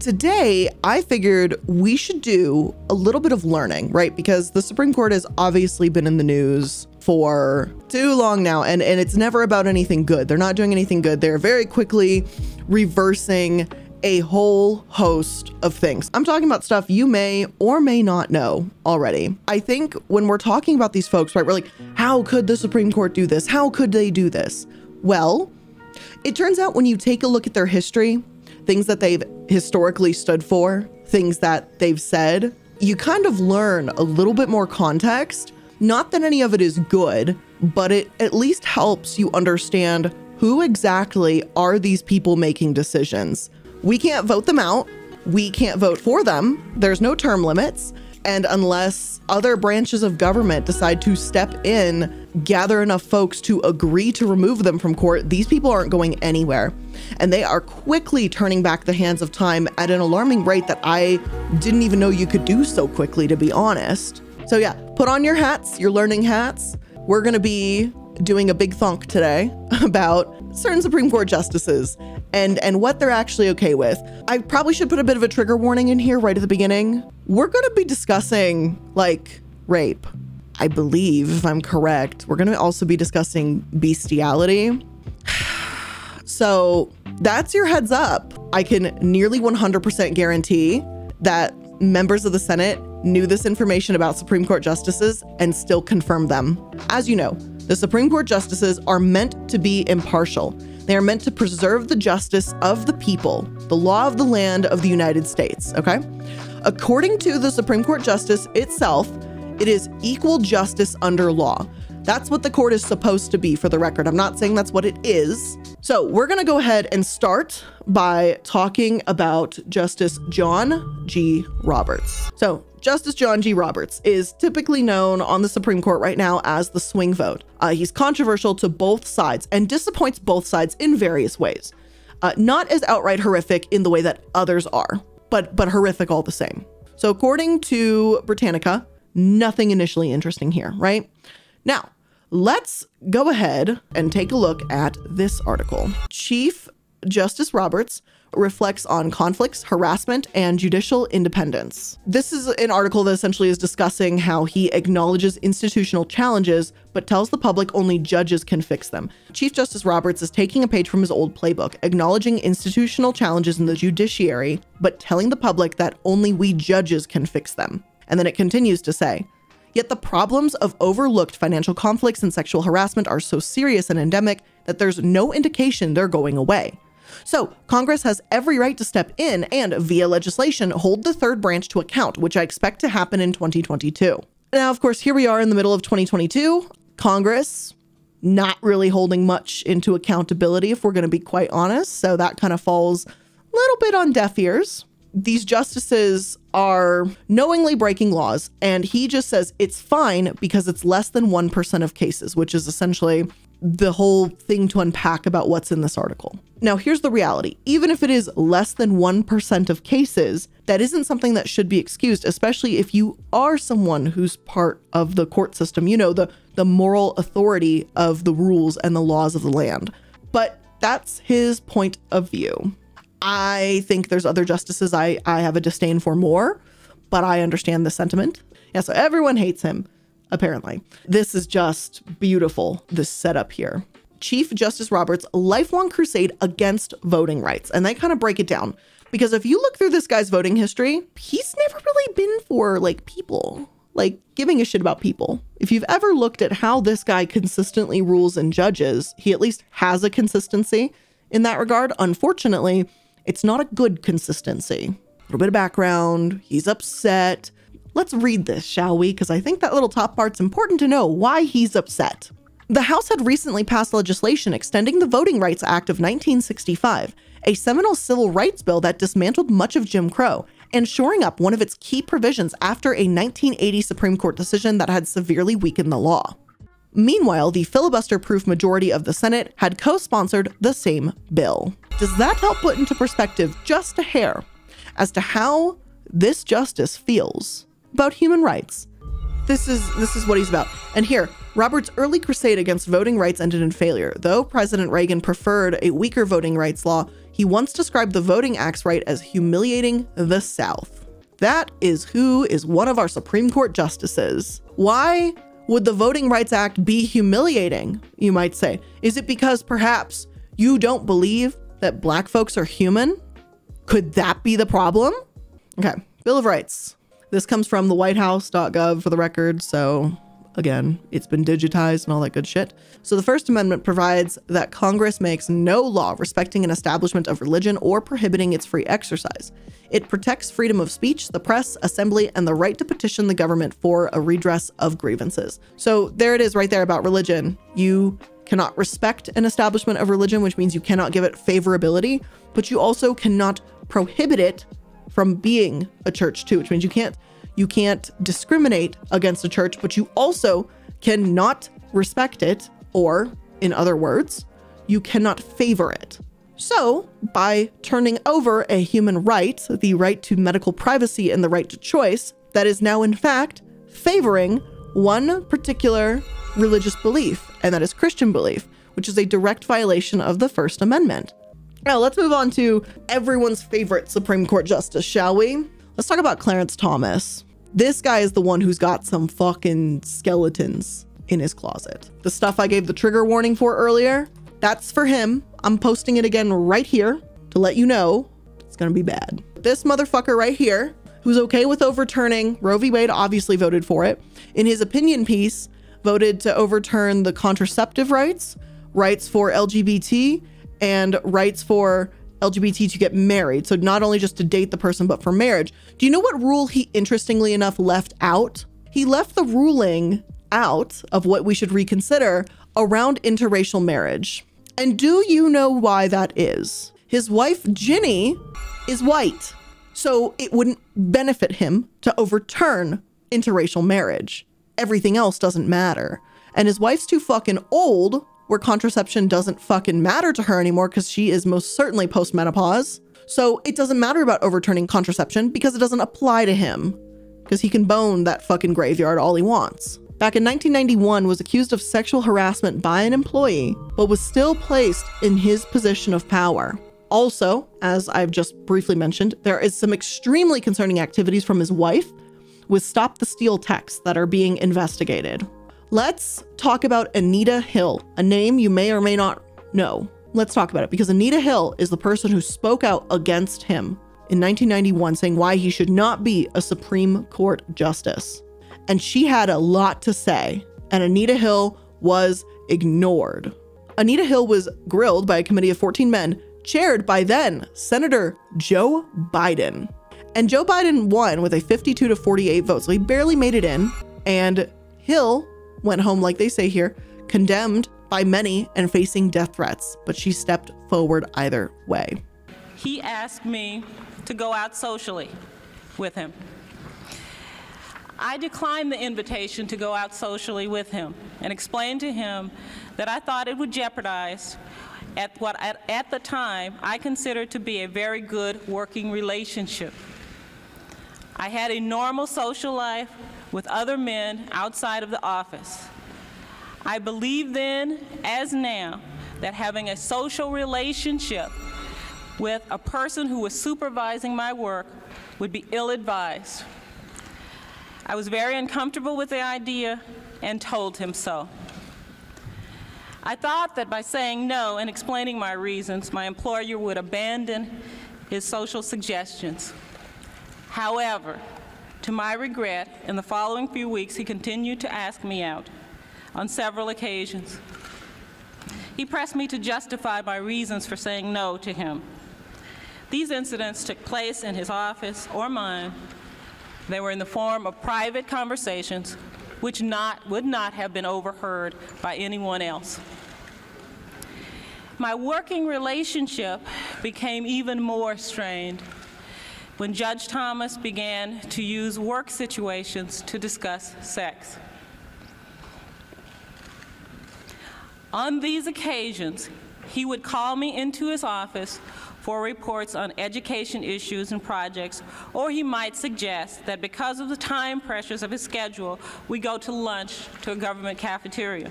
today I figured we should do a little bit of learning, right? Because the Supreme Court has obviously been in the news for too long now and and it's never about anything good. They're not doing anything good. They're very quickly reversing a whole host of things. I'm talking about stuff you may or may not know already. I think when we're talking about these folks, right, we're like, how could the Supreme Court do this? How could they do this? Well, it turns out when you take a look at their history, things that they've historically stood for, things that they've said, you kind of learn a little bit more context. Not that any of it is good, but it at least helps you understand who exactly are these people making decisions. We can't vote them out. We can't vote for them. There's no term limits. And unless other branches of government decide to step in, gather enough folks to agree to remove them from court, these people aren't going anywhere. And they are quickly turning back the hands of time at an alarming rate that I didn't even know you could do so quickly, to be honest. So, yeah, put on your hats, your learning hats. We're going to be doing a big thunk today about certain Supreme Court justices and and what they're actually okay with. I probably should put a bit of a trigger warning in here right at the beginning. We're going to be discussing like rape. I believe if I'm correct. We're going to also be discussing bestiality. So, that's your heads up. I can nearly 100% guarantee that members of the Senate knew this information about Supreme Court justices and still confirmed them. As you know, the Supreme Court justices are meant to be impartial. They are meant to preserve the justice of the people, the law of the land of the United States, okay? According to the Supreme Court justice itself, it is equal justice under law. That's what the court is supposed to be for the record. I'm not saying that's what it is. So we're going to go ahead and start by talking about Justice John G. Roberts. So Justice John G. Roberts is typically known on the Supreme Court right now as the swing vote. Uh, he's controversial to both sides and disappoints both sides in various ways. Uh, not as outright horrific in the way that others are, but but horrific all the same. So according to Britannica, nothing initially interesting here, right? Now, let's go ahead and take a look at this article. Chief Justice Roberts reflects on conflicts, harassment, and judicial independence. This is an article that essentially is discussing how he acknowledges institutional challenges, but tells the public only judges can fix them. Chief Justice Roberts is taking a page from his old playbook, acknowledging institutional challenges in the judiciary, but telling the public that only we judges can fix them. And then it continues to say, Yet the problems of overlooked financial conflicts and sexual harassment are so serious and endemic that there's no indication they're going away. So, Congress has every right to step in and, via legislation, hold the third branch to account, which I expect to happen in 2022. Now, of course, here we are in the middle of 2022. Congress not really holding much into accountability, if we're going to be quite honest. So that kind of falls a little bit on deaf ears. These justices are knowingly breaking laws, and he just says it's fine because it's less than 1% of cases, which is essentially the whole thing to unpack about what's in this article. Now, here's the reality even if it is less than 1% of cases, that isn't something that should be excused, especially if you are someone who's part of the court system, you know, the, the moral authority of the rules and the laws of the land. But that's his point of view. I think there's other justices I, I have a disdain for more, but I understand the sentiment. Yeah, so everyone hates him apparently. This is just beautiful, this setup here. Chief Justice Roberts' lifelong crusade against voting rights. And they kind of break it down. Because if you look through this guy's voting history, he's never really been for like people, like giving a shit about people. If you've ever looked at how this guy consistently rules and judges, he at least has a consistency in that regard. Unfortunately, it's not a good consistency. A little bit of background, he's upset. Let's read this, shall we? Because I think that little top part's important to know why he's upset. The House had recently passed legislation extending the Voting Rights Act of 1965, a seminal civil rights bill that dismantled much of Jim Crow and shoring up one of its key provisions after a 1980 Supreme Court decision that had severely weakened the law. Meanwhile, the filibuster proof majority of the Senate had co sponsored the same bill. Does that help put into perspective just a hair as to how this justice feels about human rights. This is this is what he's about. And here, Robert's early crusade against voting rights ended in failure. Though President Reagan preferred a weaker voting rights law, He once described the Voting Acts right as humiliating the South. That is who is one of our Supreme Court justices. Why would the Voting Rights Act be humiliating, you might say? Is it because perhaps you don't believe that black folks are human? Could that be the problem? Okay, Bill of Rights. This comes from the whitehouse.gov for the record, so again, it's been digitized and all that good shit. So the First Amendment provides that Congress makes no law respecting an establishment of religion or prohibiting its free exercise. It protects freedom of speech, the press, assembly, and the right to petition the government for a redress of grievances. So there it is right there about religion. You cannot respect an establishment of religion, which means you cannot give it favorability, but you also cannot prohibit it from being a church too, which means you can't you can't discriminate against a church, but you also cannot respect it or in other words, you cannot favor it. So, by turning over a human right, the right to medical privacy and the right to choice, that is now in fact favoring one particular religious belief, and that is Christian belief, which is a direct violation of the First Amendment. Now, let's move on to everyone's favorite Supreme Court justice, shall we? Let's talk about Clarence Thomas. This guy is the one who's got some fucking skeletons in his closet. The stuff I gave the trigger warning for earlier, that's for him. I'm posting it again right here to let you know it's gonna be bad. This motherfucker right here, who's okay with overturning Roe v. Wade, obviously voted for it. In his opinion piece, voted to overturn the contraceptive rights, rights for LGBT, and rights for LGBT to get married. So not only just to date the person, but for marriage. Do you know what rule he interestingly enough left out? He left the ruling out of what we should reconsider around interracial marriage. And do you know why that is? His wife, Ginny, is white. So it wouldn't benefit him to overturn interracial marriage. Everything else doesn't matter. And his wife's too fucking old where contraception doesn't fucking matter to her anymore because she is most certainly postmenopause. So it doesn't matter about overturning contraception because it doesn't apply to him because he can bone that fucking graveyard all he wants. Back in 1991 was accused of sexual harassment by an employee, but was still placed in his position of power. Also, as I've just briefly mentioned, there is some extremely concerning activities from his wife with Stop the Steal texts that are being investigated. Let's talk about Anita Hill, a name you may or may not know. Let's talk about it because Anita Hill is the person who spoke out against him in 1991, saying why he should not be a Supreme Court justice. And she had a lot to say, and Anita Hill was ignored. Anita Hill was grilled by a committee of 14 men, chaired by then Senator Joe Biden. And Joe Biden won with a 52 to 48 vote, so he barely made it in. And Hill went home, like they say here, condemned by many and facing death threats, but she stepped forward either way. He asked me to go out socially with him. I declined the invitation to go out socially with him and explained to him that I thought it would jeopardize at what at, at the time I considered to be a very good working relationship. I had a normal social life with other men outside of the office. I believe then, as now, that having a social relationship with a person who was supervising my work would be ill advised. I was very uncomfortable with the idea and told him so. I thought that by saying no and explaining my reasons, my employer would abandon his social suggestions. However, to my regret, in the following few weeks, he continued to ask me out on several occasions. He pressed me to justify my reasons for saying no to him. These incidents took place in his office or mine. They were in the form of private conversations which not, would not have been overheard by anyone else. My working relationship became even more strained when Judge Thomas began to use work situations to discuss sex. On these occasions, he would call me into his office for reports on education issues and projects, or he might suggest that because of the time pressures of his schedule, we go to lunch to a government cafeteria.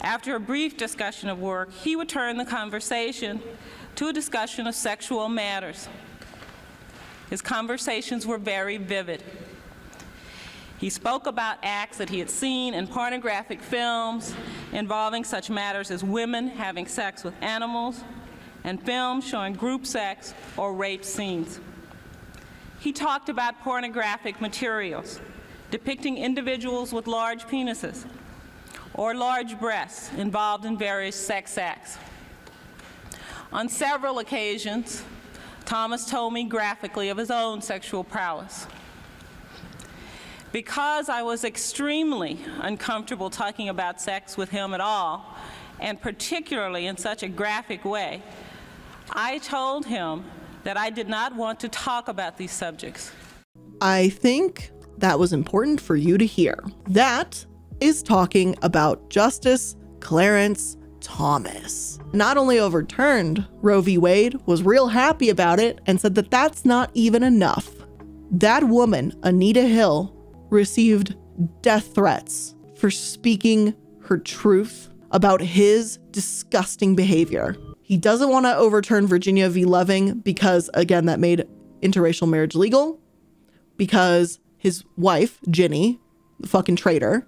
After a brief discussion of work, he would turn the conversation to a discussion of sexual matters. His conversations were very vivid. He spoke about acts that he had seen in pornographic films involving such matters as women having sex with animals and films showing group sex or rape scenes. He talked about pornographic materials depicting individuals with large penises or large breasts involved in various sex acts. On several occasions, Thomas told me graphically of his own sexual prowess. Because I was extremely uncomfortable talking about sex with him at all, and particularly in such a graphic way, I told him that I did not want to talk about these subjects. I think that was important for you to hear. That is talking about Justice Clarence Thomas. Not only overturned Roe v. Wade, was real happy about it and said that that's not even enough. That woman, Anita Hill, received death threats for speaking her truth about his disgusting behavior. He doesn't want to overturn Virginia v. Loving because, again, that made interracial marriage legal, because his wife, Ginny, the fucking traitor,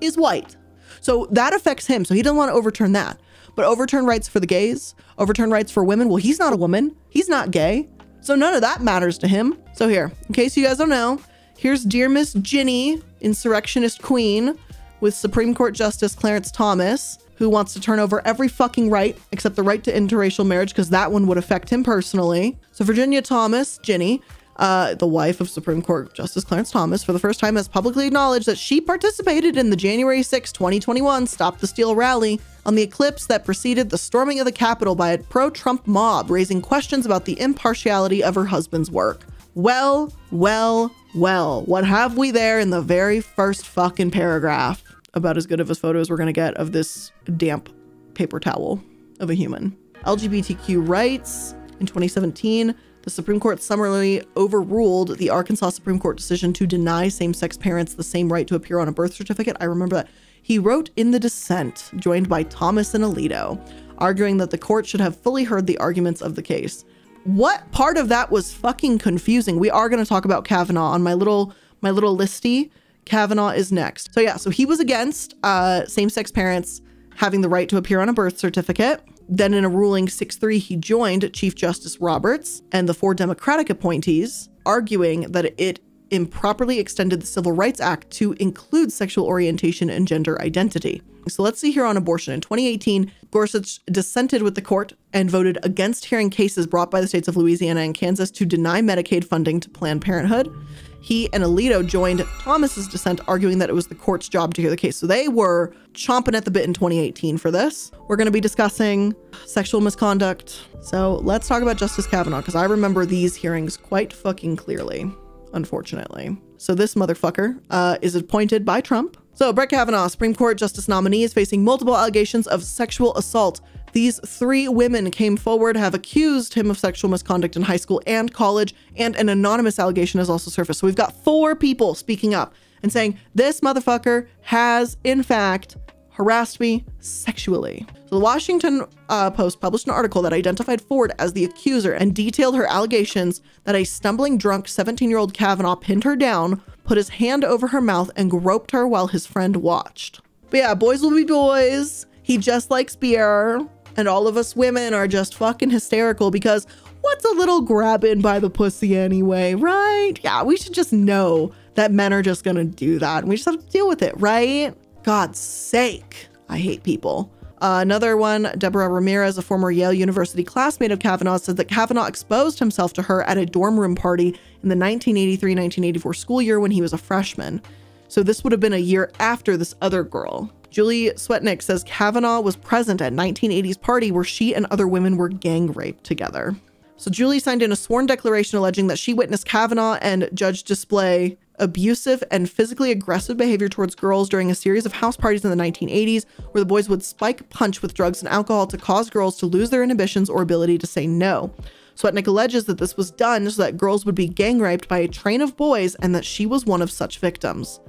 is white. So that affects him. So he doesn't want to overturn that. But overturn rights for the gays, overturn rights for women. Well, he's not a woman. He's not gay. So none of that matters to him. So here, in case you guys don't know, here's Dear Miss Ginny, insurrectionist queen, with Supreme Court Justice Clarence Thomas, who wants to turn over every fucking right except the right to interracial marriage because that one would affect him personally. So Virginia Thomas, Ginny, uh, the wife of Supreme Court Justice Clarence Thomas, for the first time has publicly acknowledged that she participated in the January 6, 2021 Stop the Steal rally on the Ellipse that preceded the storming of the Capitol by a pro Trump mob, raising questions about the impartiality of her husband's work. Well, well, well, what have we there in the very first fucking paragraph? About as good of a photo as we're gonna get of this damp paper towel of a human. LGBTQ rights in 2017 the Supreme Court summarily overruled the Arkansas Supreme Court decision to deny same sex parents the same right to appear on a birth certificate. I remember that. He wrote in the dissent, joined by Thomas and Alito, arguing that the court should have fully heard the arguments of the case. What part of that was fucking confusing? We are going to talk about Kavanaugh on my little my little listy. Kavanaugh is next. So yeah, so he was against uh, same-sex parents having the right to appear on a birth certificate. Then, in a ruling 6 3, he joined Chief Justice Roberts and the four Democratic appointees, arguing that it improperly extended the Civil Rights Act to include sexual orientation and gender identity. So let's see here on abortion. In 2018, Gorsuch dissented with the court and voted against hearing cases brought by the states of Louisiana and Kansas to deny Medicaid funding to Planned Parenthood he and Alito joined Thomas's dissent, arguing that it was the court's job to hear the case. So they were chomping at the bit in 2018 for this. We're going to be discussing sexual misconduct. So let's talk about Justice Kavanaugh, because I remember these hearings quite fucking clearly, unfortunately. So this motherfucker uh, is appointed by Trump. So Brett Kavanaugh, Supreme Court Justice nominee, is facing multiple allegations of sexual assault these three women came forward, have accused him of sexual misconduct in high school and college, and an anonymous allegation has also surfaced. So we've got four people speaking up and saying, This motherfucker has, in fact, harassed me sexually. So the Washington uh, Post published an article that identified Ford as the accuser and detailed her allegations that a stumbling drunk 17 year old Kavanaugh pinned her down, put his hand over her mouth, and groped her while his friend watched. But yeah, boys will be boys. He just likes beer and all of us women are just fucking hysterical because what's a little grabbing by the pussy anyway, right? Yeah, we should just know that men are just gonna do that and we just have to deal with it, right? God's sake, I hate people. Uh, another one, Deborah Ramirez, a former Yale University classmate of Kavanaugh, said that Kavanaugh exposed himself to her at a dorm room party in the 1983 1984 school year when he was a freshman. So this would have been a year after this other girl. Julie Swetnick says Kavanaugh was present at 1980s party where she and other women were gang raped together. So Julie signed in a sworn declaration alleging that she witnessed Kavanaugh and Judge display abusive and physically aggressive behavior towards girls during a series of house parties in the 1980s where the boys would spike punch with drugs and alcohol to cause girls to lose their inhibitions or ability to say no. Swetnick alleges that this was done so that girls would be gang raped by a train of boys and that she was one of such victims.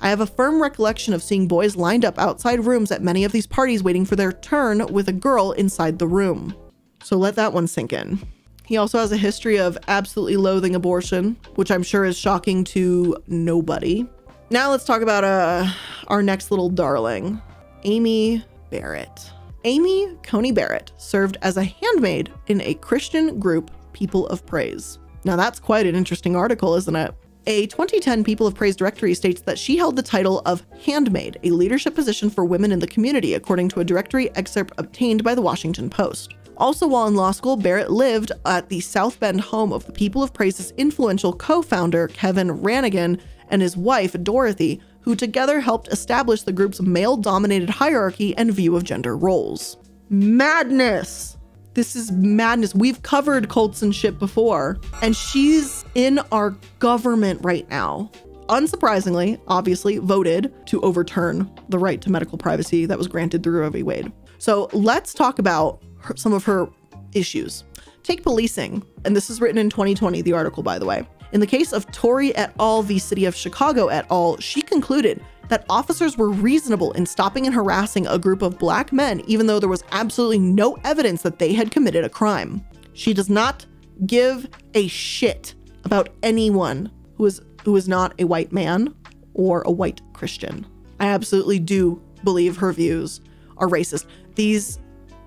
I have a firm recollection of seeing boys lined up outside rooms at many of these parties waiting for their turn with a girl inside the room. So let that one sink in. He also has a history of absolutely loathing abortion, which I'm sure is shocking to nobody. Now let's talk about uh, our next little darling, Amy Barrett. Amy Coney Barrett served as a handmaid in a Christian group, People of Praise. Now that's quite an interesting article, isn't it? A 2010 People of Praise directory states that she held the title of Handmaid, a leadership position for women in the community, according to a directory excerpt obtained by the Washington Post. Also, while in law school, Barrett lived at the South Bend home of the People of Praise's influential co founder, Kevin Ranaghan, and his wife, Dorothy, who together helped establish the group's male dominated hierarchy and view of gender roles. Madness! This is madness. We've covered cults and shit before, and she's in our government right now. Unsurprisingly, obviously, voted to overturn the right to medical privacy that was granted through Roe v. Wade. So let's talk about her, some of her issues. Take policing, and this is written in 2020, the article, by the way. In the case of Torry et al. v. City of Chicago et al., she concluded that officers were reasonable in stopping and harassing a group of black men, even though there was absolutely no evidence that they had committed a crime. She does not give a shit about anyone who is who is not a white man or a white Christian. I absolutely do believe her views are racist. These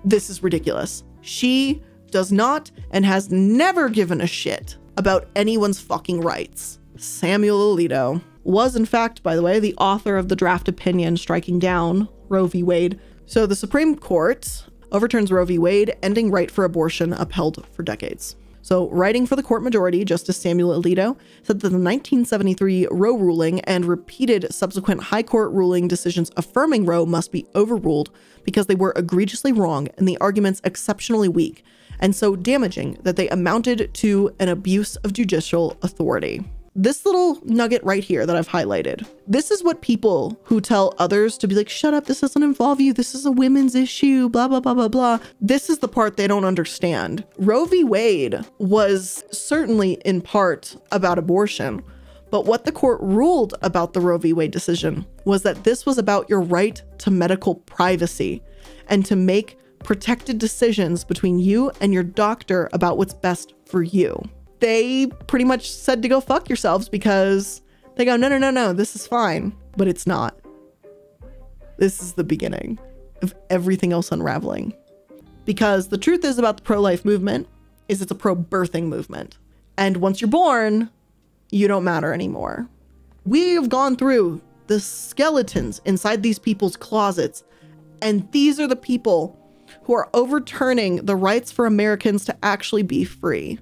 this is ridiculous. She does not and has never given a shit about anyone's fucking rights. Samuel Alito was, in fact, by the way, the author of the draft opinion striking down Roe v. Wade. So the Supreme Court overturns Roe v. Wade, ending right for abortion upheld for decades. So, writing for the court majority, Justice Samuel Alito said that the 1973 Roe ruling and repeated subsequent high court ruling decisions affirming Roe must be overruled because they were egregiously wrong and the arguments exceptionally weak, and so damaging that they amounted to an abuse of judicial authority this little nugget right here that I've highlighted, this is what people who tell others to be like, shut up, this doesn't involve you, this is a women's issue, blah, blah, blah, blah, blah. This is the part they don't understand. Roe v. Wade was certainly in part about abortion, but what the court ruled about the Roe v. Wade decision was that this was about your right to medical privacy and to make protected decisions between you and your doctor about what's best for you they pretty much said to go fuck yourselves because they go, no, no, no, no, this is fine. But it's not. This is the beginning of everything else unraveling. Because the truth is about the pro life movement is it's a pro birthing movement. And once you're born, you don't matter anymore. We have gone through the skeletons inside these people's closets, and these are the people who are overturning the rights for Americans to actually be free.